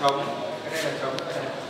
sống. Cái đây là sống. cái này